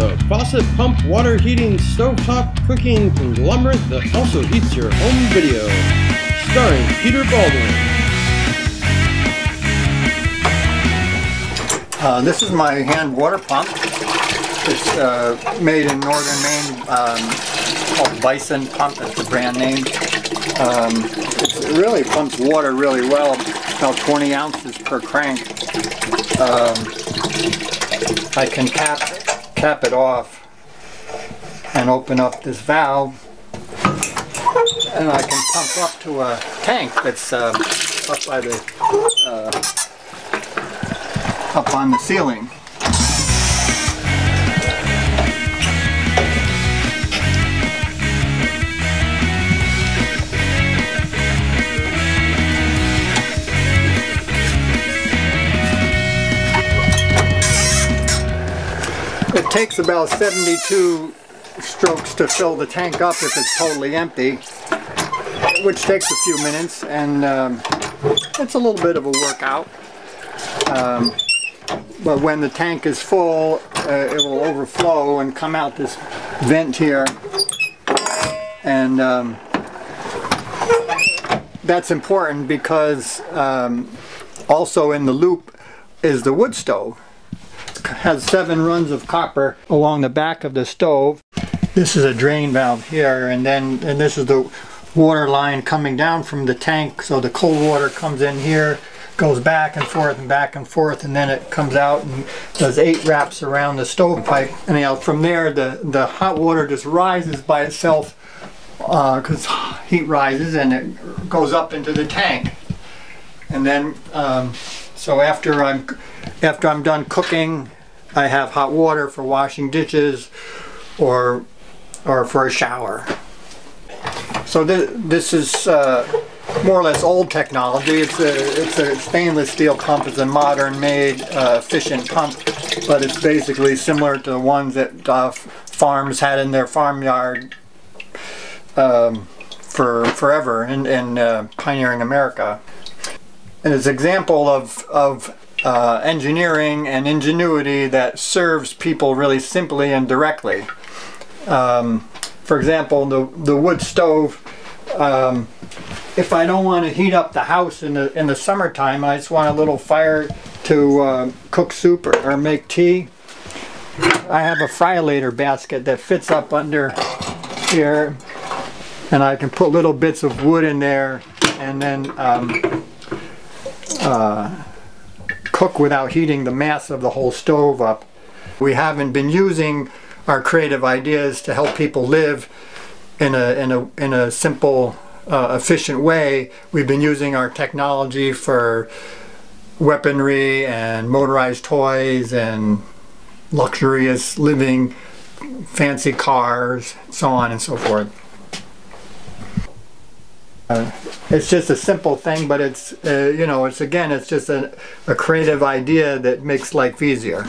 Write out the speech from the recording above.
the faucet pump water heating stovetop cooking conglomerate that also heats your home video. Starring Peter Baldwin. Uh, this is my hand water pump. It's uh, made in northern Maine, um, called Bison Pump, that's the brand name. Um, it really pumps water really well, about 20 ounces per crank. Um, I can cap, cap it off and open up this valve and I can pump up to a tank that's uh, up by the uh, up on the ceiling. It takes about 72 strokes to fill the tank up if it's totally empty, which takes a few minutes and um, it's a little bit of a workout. Um, but when the tank is full, uh, it will overflow and come out this vent here. And um, that's important because um, also in the loop is the wood stove has seven runs of copper along the back of the stove. This is a drain valve here and then and this is the water line coming down from the tank so the cold water comes in here goes back and forth and back and forth and then it comes out and does eight wraps around the stove stovepipe. Anyhow, from there the, the hot water just rises by itself because uh, heat rises and it goes up into the tank. And then, um, so after I'm, after I'm done cooking, I have hot water for washing dishes or, or for a shower. So th this is uh, more or less old technology. It's a, it's a stainless steel pump. It's a modern made uh, efficient pump, but it's basically similar to the ones that uh, farms had in their farmyard um, for forever in, in uh, pioneering America. And it's an example of, of uh, engineering and ingenuity that serves people really simply and directly. Um, for example, the, the wood stove, um, if I don't want to heat up the house in the, in the summertime, I just want a little fire to uh, cook soup or, or make tea. I have a fryolator basket that fits up under here and I can put little bits of wood in there and then um, uh, cook without heating the mass of the whole stove up. We haven't been using our creative ideas to help people live in a, in a, in a simple, uh, efficient way. We've been using our technology for weaponry and motorized toys and luxurious living, fancy cars, so on and so forth. Uh, it's just a simple thing, but it's, uh, you know, it's again, it's just a, a creative idea that makes life easier.